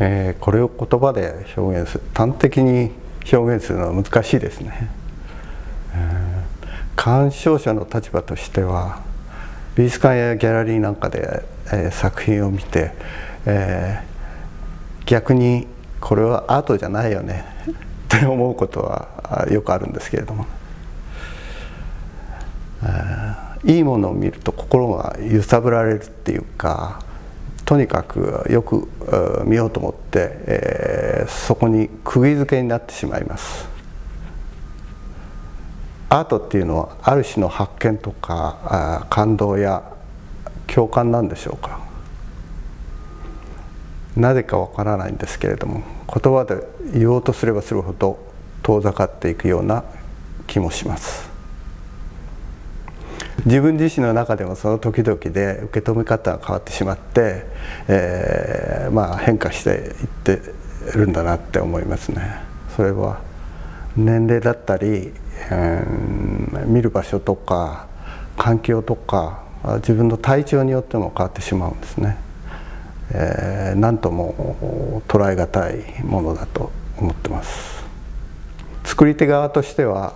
えー、これを言葉で表現する端的に表現するのは難しいですね、鑑賞者の立場としては美術館やギャラリーなんかで、えー、作品を見て、えー、逆にこれはアートじゃないよねって思うことはよくあるんですけれども、えー、いいものを見ると心が揺さぶられるっていうかとにかくよく見ようと思って、えー、そこに釘付けになってしまいます。アートっていうのはある種の発見とか感動や共感なんでしょうか。なぜかわからないんですけれども言葉で言おうとすればするほど遠ざかっていくような気もします。自分自身の中でもその時々で受け止め方が変わってしまって、えー、まあ、変化していってるんだなって思いますね。それは年齢だったり、えー、見る場所とか環境とか自分の体調によっても変わってしまうんですね。えー、何とも捉え難いものだと思ってます。作り手側としては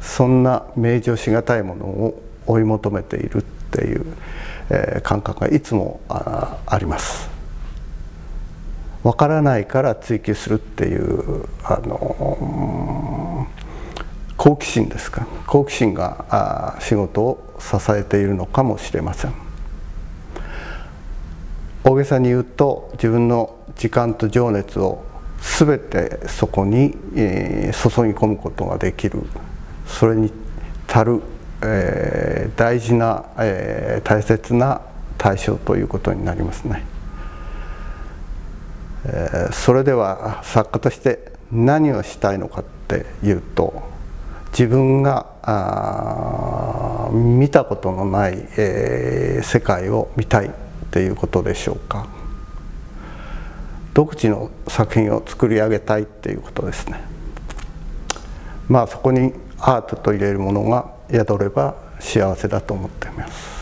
そんな明示をしがたいものを追い求めているっていう、えー、感覚がいつもああります。わからないから追求するっていうあの好奇心ですか？好奇心があ仕事を支えているのかもしれません。大げさに言うと自分の時間と情熱を全てそこに、えー、注ぎ込むことができる。それに足るえー、大事な、えー、大切な対象ということになりますね。えー、それでは作家として何をしたいのかっていうと自分があ見たことのない、えー、世界を見たいっていうことでしょうか独自の作品を作り上げたいっていうことですねまあそこにアートと入れるものが宿れば幸せだと思っています。